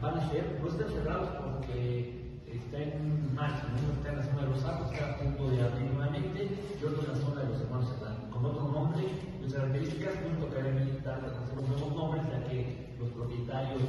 van a ser, no están cerrados porque está en marzo, uno está en la zona de los Arcos, está a punto de abrir nuevamente, y otro en la zona de los hermanos Cerdán, con otro nombre y características, no tocaré a mí nuevos nombres, ya que los propietarios